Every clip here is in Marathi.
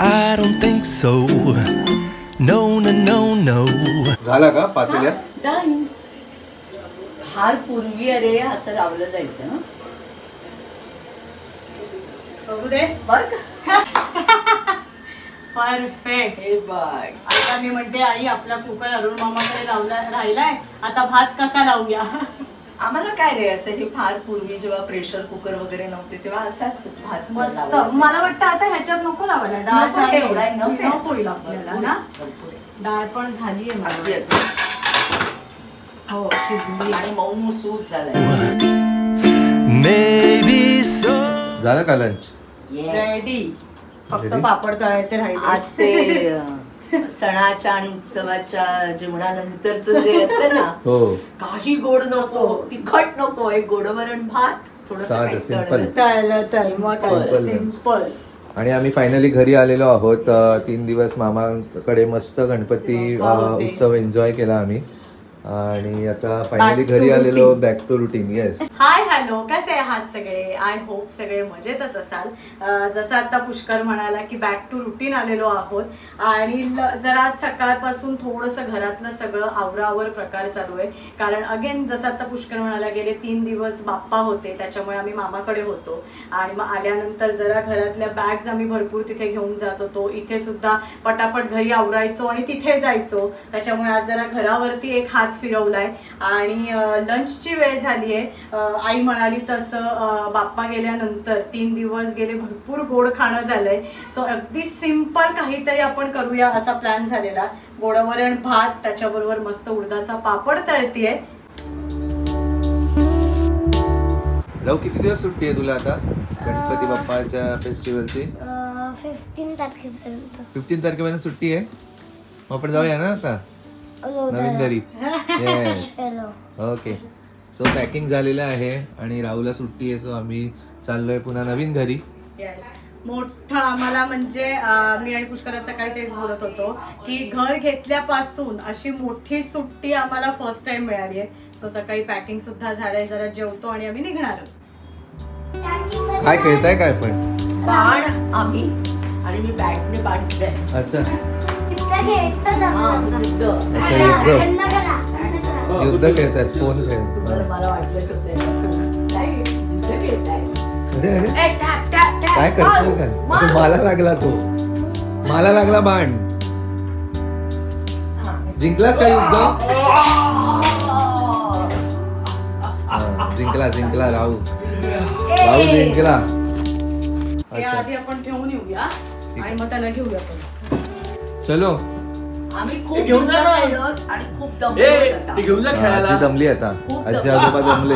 I don't think so. No, no, no, no. झाला का पातेल्या डन फार पूर्वी अरे असं लावलं जायचं ना. बघू दे. बघ परफेक्ट हे बघ. आता मी म्हणते आई आपला कुकर अरुण मामाकडे लावला राहिलाय. आता भात कसा लावूया? आम्हाला काय रे असं हे फार पूर्वी जेव्हा प्रेशर कुकर वगैरे नव्हते तेव्हा असाच भात मस्त. मला वाटतं आता ह्याच्यात नको लावायला डाळ नको झाली. एवढा enough आहे. Enough होईल आपल्याला ना भरपूर आहे. डाळ पण अगदी मला अगदी. हो शिजली आणि मऊ सूत झालाय Maybe so. झालं का लंच रेडी फक्त Ready? पापड तळायचे राहिले आज ते अं, सणाच्या आणि उत्सवाच्या जेवणानंतरच जे असतं ना हो. काही गोड नको तिखट नको एक गोडवरण भात थोडस. सिंपल आणि आम्ही फायनली घरी आलेलो आहोत तीन दिवस मामाकडे मस्त गणपती. उत्सव एन्जॉय केला आम्ही. आणि आता फायनली घरी आलेलो. Back to routine yes hi hello कसे आहात सगळे? आय होप सगळे मजेतच असाल. जसं आता पुष्कर म्हणाला की बॅक टू रुटीन आलेलो आहोत. आणि जरा आज सकाळपासून थोडंसं घरातलं सगळं आवरावर प्रकार चालू आहे. कारण अगेन जसं आता पुष्कर म्हणाला गेले तीन दिवस बाप्पा होते त्याच्यामुळे आम्ही मामाकडे होतो. आणि मग आल्यानंतर जरा घरातल्या बॅग्स आम्ही भरपूर तिथे घेऊन जात होतो. इथे सुद्धा पटापट घरी आवरायचो आणि तिथे जायचो. त्याच्यामुळे आज जरा घरावरती एक हात फिरवलाय. आणि लंचची वेळ झाली आहे आई म्हणाली तसं बाप्पा गेल्यानंतर तीन दिवस गेले भरपूर गोड खाणं झालंय. सो अगदी सिंपल काहीतरी आपण करूया असा प्लॅन झालेला. गोडवरण भात त्याच्याबरोबर मस्त उडदाचा पापड तळतीये. लव किती दिवस सुट्टी आहे तुला आता? गणपती बाप्पाच्या फेस्टिवलची फिफ्टीन तारखेपर्यंत. फिफ्टीन तारखेपर्यंत सुट्टी आहे? मग आपण जाऊया ना आता? नवीन घरी yes hello okay so packing झालेलं आहे आणि राहूला सुट्टी आहे सो आम्ही चाललोय पुन्हा नवीन घरी. Yes. मोठं आम्हाला म्हणजे मी आणि पुष्करात सकाळी तेच बोलत होतो की घर घेतल्यापासून अशी मोठी सुट्टी आम्हाला फर्स्ट टाइम मिळाली आहे. सो सकाळी पॅकिंग सुद्धा झालंय जरा जेवतो आणि आम्ही निघणार आहोत. काय खेळताय काय पण? बाण आम्ही आणि मी बॅटने बाण खेळायचो. अच्छा. युद्ध. अच्छा युद्ध. खेळतायत फोन खेळत. बरं, मला वाटलंच होतं याला. काय युद्ध खेळताय? अरे अरे. ए, टॅप, टॅप, टॅप. काय मला लागला तो. मला लागला बाण जिंकलास का युद्ध? हा, जिंकला जिंकला राहू राहू जिंकला. हे आधी आपण ठेवून येऊया. आणि मग त्याला घेऊया आपण चलो आम्ही खूप ते घेऊन युद्ध जा ना. खेळलोत आणि खूप दमलोत ए आता. ते घेऊन जा खेळायला आजी दमली आता खूप आजी दमली. आजोबा दमले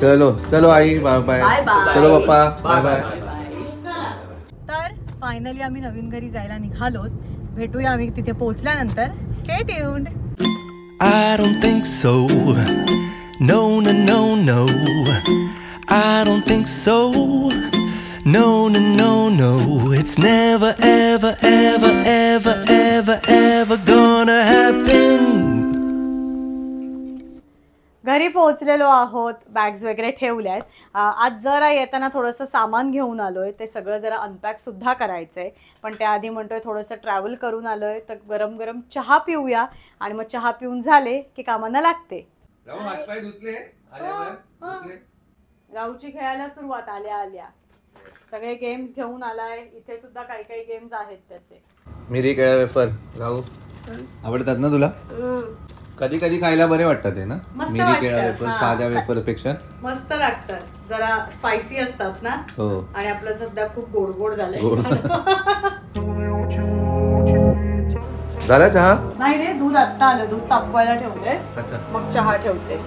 चलो चलो आई बाय बाय Bye bye. चलो पप्पा बाय बाय बाय बाय तर फायनली आम्ही नवीन घरी जायला निघालोत भेटूया आम्ही तिथे पोहोचल्यानंतर स्टेट येऊन I don't think so. No, no, no, no. I don't think so. No, no, no, no. It's never, ever, ever, ever, ever, ever gonna happen. घरी पोहोचलेलो आहोत बॅग्स वगैरे ठेवल्यात. आज जरा येताना थोडंसं सामान घेऊन आलोय ते सगळं जरा अनपॅक सुद्धा करायचंय. पण त्याआधी म्हणतोय थोडंसं ट्रॅव्हल करून आलोय तर गरम गरम चहा पिऊया. आणि मग चहा पिऊन झाले की कामांना लागते. राहूची खेळायला सुरुवात आल्या आल्या. सगळे गेम्स घेऊन आलाय. इथे सुद्धा काही काही गेम्स आहेत त्याचे. मिरी केळ्या वेफर. राहू आवडतात ना तुला? कधी कधी खायला बरे वाटतात हे ना? मस्त मिरी वाटतात, केळ्या वेफर हा. साध्या वेफरपेक्षा मस्त लागतात जरा स्पायसी असतात ना? हो. आणि आपलं सध्या खूप गोड गोड झालंय. गोड. झाला चहा? नाही रे दूध आत्ता आलं. दूध तापवायला ठेवलंय. अच्छा. मग चहा ठेवते.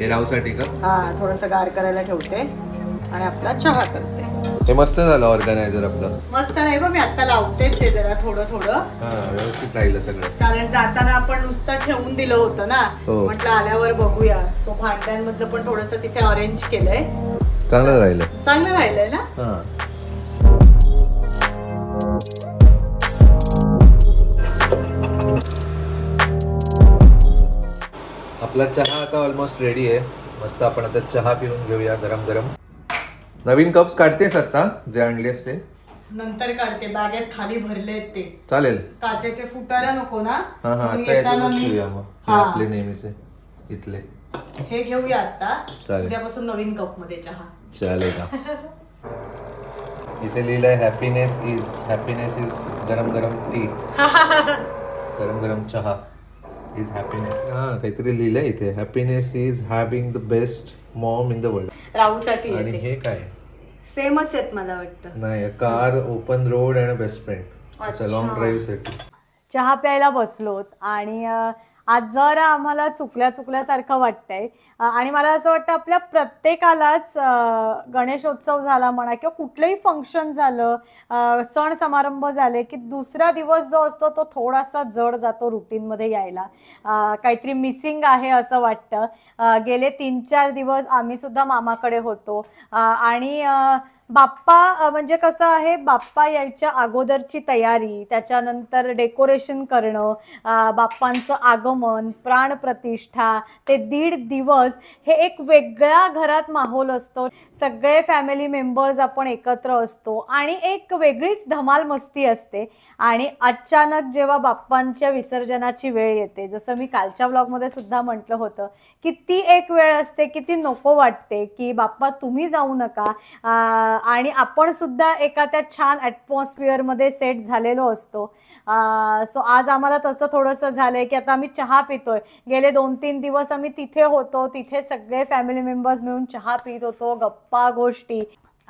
हे राहूसाठी का? हा थोडस गार करायला ठेवते. आणि आपला चहा करते. हे मस्त झालं ऑर्गनायझर आपलं. मस्त नाही बघ मी आता लावतेच आहे जरा थोडं थोडं. हा व्यवस्थित राहिलं सगळं. कारण जाताना आपण नुसतं ठेवून दिलं होतं ना. हो. म्हटलं आल्यावर बघूया. सो भांड्यांमधलं पण थोडस तिथे अरेंज केलंय. चांगलं राहिलं चांगलं राहिलंय ना? हा. आपला चहा आता ऑलमोस्ट रेडी आहे. मस्त आपण आता चहा पिऊन घेऊया गरम गरम नवीन कप्स काढतेस आता जे आणलेस ते नंतर काढते. बॅगेत खाली भरले ते. चालेल. काचेचे फुटायला नको ना. हा हा आता याच्यातच घेऊया मग. हे. हा. आपले नेहमीचे. इथले. हे घेऊया आता. चालेल. उद्यापासून नवीन कपमध्ये चहा. चालेल का इथे लिहिलंय हॅपीनेस इज हॅपीनेस इज गरम गरम टी गरम गरम चहा. इज हॅपीनेस हा. काहीतरी लिहिलंय इथे. Happiness is having the best mom in the world राहूसाठी आणि हे काय? सेमच आहेत मला वाटतं. नाही car open road and best friend. Long ड्राईव्हसाठी चहा प्यायला बसलोत आणि आज जरा आम्हाला चुकल्या चुकल्यासारखं वाटतंय. आणि मला असं वाटतं आपल्या प्रत्येकालाच गणेशोत्सव झाला म्हणा किंवा कुठलंही फंक्शन झालं सण समारंभ झाले की दुसरा दिवस जो असतो तो थोडासा जड जातो रुटीनमध्ये यायला. काहीतरी मिसिंग आहे असं वाटतं. गेले तीन चार दिवस आम्ही सुद्धा मामाकडे होतो. आणि बाप्पा म्हणजे कसं आहे बाप्पा यायच्या अगोदरची तयारी त्याच्यानंतर डेकोरेशन करणं बाप्पांचं आगमन प्राणप्रतिष्ठा ते दीड दिवस हे एक वेगळ्या घरात माहोल असतो. सगळे फॅमिली मेंबर्स आपण एकत्र असतो आणि एक वेगळीच धमाल मस्ती असते. आणि अचानक जेव्हा बाप्पांच्या विसर्जनाची वेळ येते जसं मी कालच्या ब्लॉगमध्ये सुद्धा म्हटलं होतं की ती एक वेळ असते की ती नको वाटते की बाप्पा तुम्ही जाऊ नका आणि आपण सुद्धा एका त्या छान ॲटमॉस्फिअरमध्ये सेट झालेलो असतो. सो आज आम्हाला तसं थोडंसं झालंय की आता आम्ही चहा पितोय. गेले दोन तीन दिवस आम्ही तिथे होतो तिथे सगळे फॅमिली मेंबर्स मिळून चहा पित होतो गप्पा गोष्टी.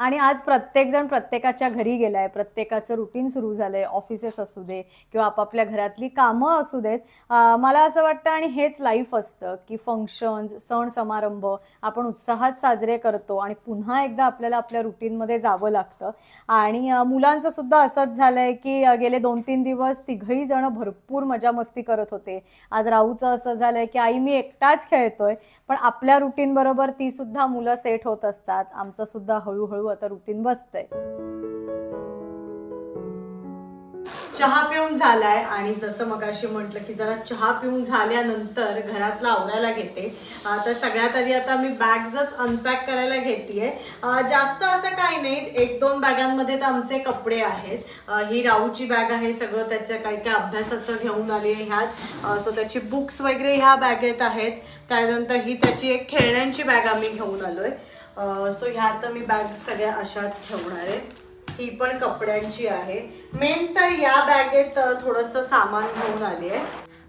आणि आज प्रत्येकजण प्रत्येकाच्या घरी गेलाय. प्रत्येकाचं रुटीन सुरू झालंय. ऑफिसेस असू दे किंवा आपापल्या घरातली कामं असू देत मला असं वाटतं आणि हेच लाईफ असतं की फंक्शन्स सण समारंभ आपण उत्साहात साजरे करतो आणि पुन्हा एकदा आपल्याला आपल्या रुटीनमध्ये जावं लागतं. आणि मुलांचं सुद्धा असंच झालंय की गेले दोन तीन दिवस तिघही जण भरपूर मजा मस्ती करत होते. आज राहूचं असं झालंय की आई मी एकटाच खेळतोय. पण आपल्या रुटीन बरोबर ती सुद्धा मुलं सेट होत असतात. आमचं सुद्धा हळूहळू आता रुटीन बसतंय. चहा पिऊन झालाय आणि जसं मगाशी म्हटलं की जरा चहा पिऊन झाल्यानंतर घरातला आवरायला घेते. तर सगळ्यात आधी आता मी बॅग्सच अनपॅक करायला घेतेय. जास्त असं काही नाही. एक दोन बॅगांमध्ये तर आमचे कपडे आहेत. ही राऊची बॅग आहे सगळं त्याच्या काही काही अभ्यासाचं घेऊन आली आहे ह्यात. सो त्याची बुक्स वगैरे ह्या बॅगेत आहेत. त्यानंतर ही त्याची एक खेळण्यांची बॅग आम्ही घेऊन आलोय. सो ह्यात मी बॅग सगळ्या अशाच ठेवणार आहे. ही पण कपड्यांची आहे. मेन तर या बॅगेत थोडंसं सामान घेऊन आली आहे.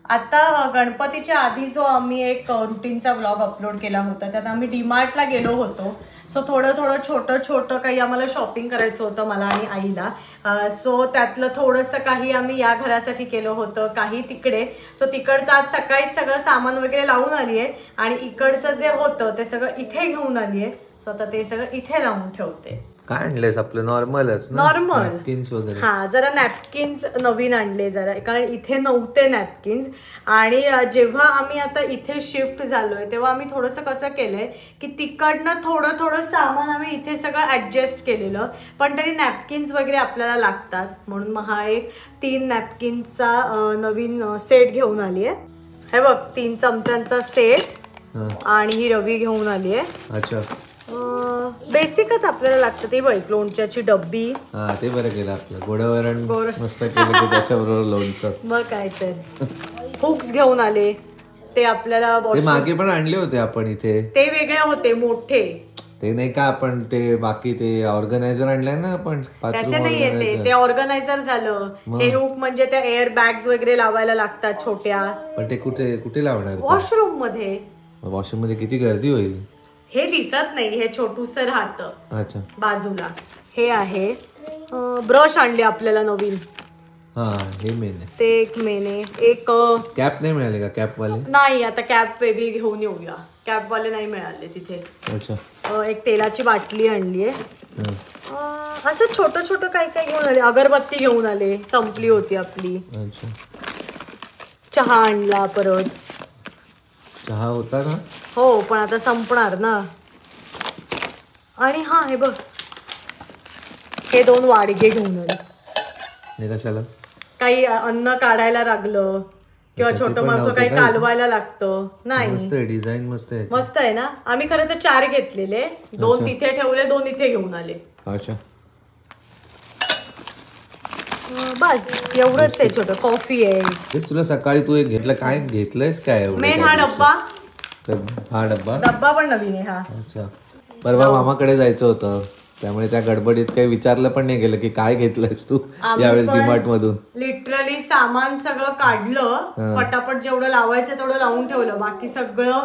आता गणपतीच्या आधी जो आम्ही एक रुटीनचा ब्लॉग अपलोड केला होता त्यात आम्ही डीमार्टला गेलो होतो. सो थोडं थोडं छोटं छोटं काही आम्हाला शॉपिंग करायचं होतं मला आणि आईला. सो त्यातलं थोडंसं काही आम्ही या घरासाठी केलं होतं काही तिकडे. सो तिकडचं आज सकाळीच सगळं सामान वगैरे लावून आली आहे. आणि इकडचं जे होतं ते सगळं इथे घेऊन आली आहे. सो आता ते सगळं इथे लावून ठेवते. काय आणलंयस आपलं? नॉर्मलच ना? Normal. Napkins वगैरे. हा जरा नॅपकिन्स नवीन आणले जरा कारण इथे नव्हते नॅपकिन्स. आणि जेव्हा आम्ही आता इथे शिफ्ट झालोय तेव्हा आम्ही थोडंसं कसं केलंय की तिकडनं थोडं थोडं सामान आम्ही इथे सगळं ऍडजस्ट केलेलं. पण तरी नॅपकिन्स वगैरे आपल्याला लागतात. म्हणून मग हा एक तीन नॅपकिन्सचा नवीन सेट घेऊन आली आहे हे बघ तीन चमच्यांचा सेट आणि ही रवी घेऊन आली आहे अच्छा. बेसिकच आपल्याला लागतं ते बघ लोणच्याची डब्बी. हा ते बरं केलं आपलं. गोडवरण गोड. मस्त केलं की त्याच्याबरोबर लोणचं. मग काय तर. हुक्स घेऊन आले. ते आपल्याला ते मागे पण आणले होते आपण इथे. ते वेगळे होते मोठे. ते नाही का आपण ते बाकी ते ऑर्गनायझर आणलंय ना आपण त्याचे नाही येते. ते. ऑर्गनायझर झालं. हे हुक म्हणजे त्या एअर बॅग्स वगैरे लावायला लागतात छोट्या. पण ते कुठे कुठे लावणार? वॉशरूममध्ये. वॉशरूममध्ये किती गर्दी होईल? हे दिसत नाही हे छोटूस राहतं. अच्छा. बाजूला. हे आहे. ब्रश आणले आपल्याला नवीन. हा हे मेन आहे. ते एक मेने एक कॅप नाही मिळाले का? कॅप वाले? नाही आता कॅप वेगळी घेऊन येऊया. कॅपवाले नाही मिळाले तिथे. अच्छा. अं, एक तेलाची बाटली आणली आहे. हा, असं छोटं छोटं काही काही घेऊन आले? अगरबत्ती घेऊन आले. संपली होती आपली. अच्छा. चहा आणला परत. चहा होता ना? हो पण आता संपणार ना. आणि हा हे बघ. हे दोन वाडगे घेऊन आले. कशाला? काही अन्न काढायला लागलं किंवा त्याची छोटं पण मोठं नव्हतं काही काय? कालवायला लागतं. नाही. मस्त आहे डिझाईन मस्त आहे. मस्त आहे ना? आम्ही खरं तर चार घेतलेले. दोन. तिथे ठेवले दोन इथे घेऊन आले. अच्छा. बस एवढंच आहे छोटं कॉफी आहे. तेच तुला सकाळी तू एक घेतलं काय घेतलंयस काय एवढं? मेन काय हा डब्बा. तर हा डब्बा? डब्बा पण नवीन आहे हा. अच्छा. परवा मामाकडे जायचं होतं. त्यामुळे त्या गडबडीत काही विचारलं पण नाही गेलं की काय घेतलंयस तू आम्ही यावेळेस पण डीमार्ट मधून. लिटरली सामान सगळं काढलं. पटापट जेवढं लावायचं तेवढं लावून ठेवलं. बाकी सगळं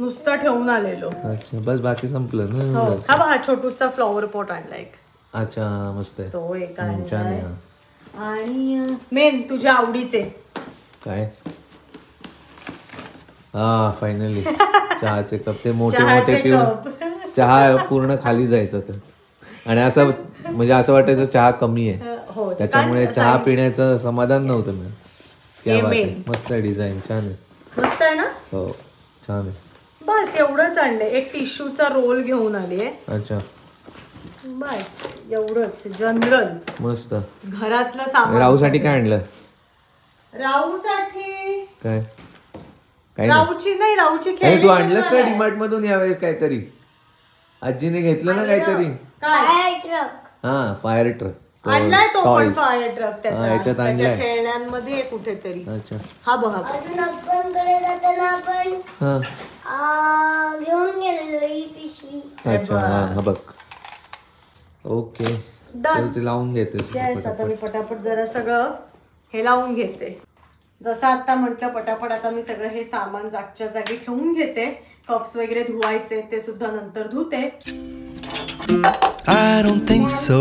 नुसतं ठेवून आलेलो. अच्छा बस बाकी संपलं ना. हो. हा बघा छोटूसा फ्लॉवर पॉट आणला एक. अच्छा मस्त आहे. तो एक छान आहे. हा. आणि मेन तुझ्या आवडीचे. काय? हा फायनली चहाचे कप. ते मोठे मोठे पिऊन. चहा पूर्ण खाली जायचं तर. आणि असं म्हणजे असं वाटायचं चहा कमी आहे. हो त्याच्यामुळे चहा पिण्याचं समाधान नव्हतं मी. मस्त आहे डिझाईन छान आहे. मस्त आहे ना? हो छान आहे. बस एवढंच आणलंय. एक टिश्यूचा रोल घेऊन आली आहे अच्छा. बस एवढंच. जनरल. मस्त. घरातलं सामान. राहूसाठी काय आणलं? राहूसाठी. काय? काय नाही. राहूची नाही राहूची अरे खेळणी तू आणलंस का. डिमार्ट मधून यावेळेस काहीतरी? आजीने घेतलं ना काहीतरी? काय? काय ट्रक हा फायर ट्रक आणलाय तो पण फायर ट्रक हा, त्याचा. याच्यात त्याच्या आणलाय. खेळण्यांमध्ये आहे कुठेतरी. अच्छा. हा बघा अजून आपण कडे जाताना आपण हा. आ, घेऊन गेलेलो ही पिशवी. अच्छा हा हा बघ. ओके. ते लावून येस आता मी पटापट. जरा सगळं हे लावून घेते. जसं आता म्हटलं पटापट आता मी सगळं हे सामान जागच्या जागी ठेवून घेते. कप्स वगैरे धुवायचे ते सुद्धा नंतर धुते. I don't think so.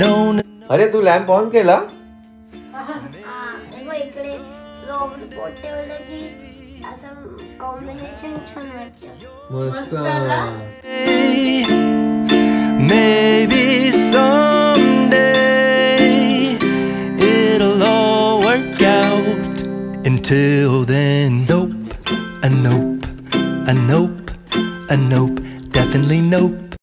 No, no, अरे तू लॅम्प ऑन केला? इकडे असं कॉम्बिनेशन छान वाटतं. मस्त. Someday it'll all work out. Until then, nope, a nope, a nope, a nope, definitely nope.